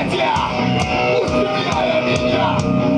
Нежитля, усыпляя меня.